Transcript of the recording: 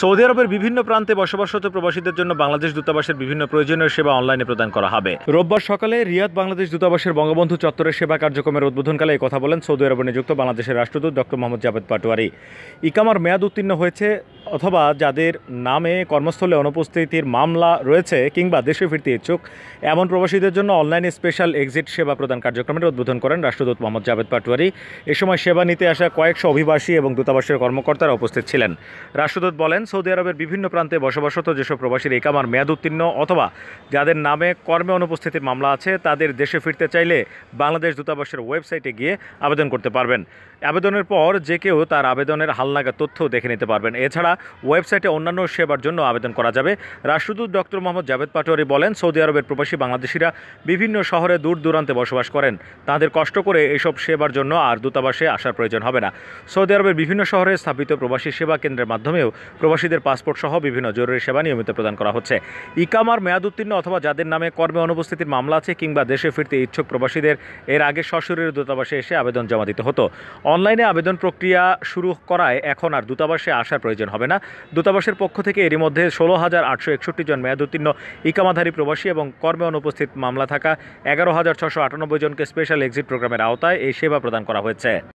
Saudi আরবের বিভিন্ন প্রান্তে বসবাসরত প্রবাসীদের জন্য বাংলাদেশ দূতাবাসের বিভিন্ন প্রয়োজনীয় সেবা অনলাইনে প্রদান করা হবে। রোববার সকালে রিয়াদ বাংলাদেশ দূতাবাসের বঙ্গবন্ধু চত্বরের সেবা কার্যক্রমের উদ্বোধনকালে এই কথা বলেন সৌদি আরবে নিযুক্ত বাংলাদেশের রাষ্ট্রদূত ডক্টর মোহাম্মদ জাভেদ পাটোয়ারি। ইকামার মেয়াদ উত্তীর্ণ হয়েছে অথবা যাদের নামে কর্মস্থলে অনুপস্থিতির মামলা রয়েছে কিংবা দেশে ফিরতে ইচ্ছুক, এমন প্রবাসীদের জন্য অনলাইনে স্পেশাল এক্সিট সেবা প্রদান কার্যক্রমের উদ্বোধন করেন রাষ্ট্রদূত মোহাম্মদ জাভেদ পাটোয়ারি। এ সময় সেবা নিতে আসা কয়েকশো অভিবাসী এবং দূতাবাসের কর্মকর্তারা উপস্থিত ছিলেন। রাষ্ট্রদূত বলেন, সৌদি আরবের বিভিন্ন প্রান্তে বসবাসরত যেসব প্রবাসীর একামার মেয়াদ উত্তীর্ণ অথবা যাদের নামে কর্মে অনুপস্থিতির মামলা আছে, তাদের দেশে ফিরতে চাইলে বাংলাদেশ দূতাবাসের ওয়েবসাইটে গিয়ে আবেদন করতে পারবেন। আবেদনের পর যে কেউ তার আবেদনের হালনাগা তথ্য দেখে নিতে পারবেন। এছাড়া ওয়েবসাইটে অন্যান্য সেবার জন্য আবেদন করা যাবে। রাষ্ট্রদূত ডক্টর মোহাম্মদ জাভেদ পাটোয়ারি বলেন, সৌদি আরবের প্রবাসী বাংলাদেশিরা বিভিন্ন শহরে দূর দূরান্তে বসবাস করেন। তাদের কষ্ট করে এসব সেবার জন্য আর দূতাবাসে আসার প্রয়োজন হবে না। সৌদি আরবের বিভিন্ন শহরে স্থাপিত প্রবাসী সেবা কেন্দ্রের মাধ্যমেও প্রবাসীদের পাসপোর্ট সহ বিভিন্ন জরুরি সেবা নিয়মিত প্রদান করা হচ্ছে। ইকামার মেয়াদ উত্তীর্ণ অথবা যাদের নামে কর্মে অনুপস্থিতির মামলা আছে কিংবা দেশে ফিরতে ইচ্ছুক প্রবাসীদের, এর আগে সশরীরে দূতাবাসে এসে আবেদন জমা দিতে হতো। অনলাইনে আবেদন প্রক্রিয়া শুরু করায় এখন আর দূতাবাসে আসার প্রয়োজন হবে না। দূতাবাসের পক্ষ থেকে এরই মধ্যে ষোলো হাজার আটশো একষট্টি জন মেয়াদোত্তীর্ণ ইকামাধারী প্রবাসী এবং কর্মে অনুপস্থিত মামলা থাকা এগারো হাজার ছশো আটানব্বই জনকে স্পেশাল এক্সিট প্রোগ্রামের আওতায় এই সেবা প্রদান করা হয়েছে।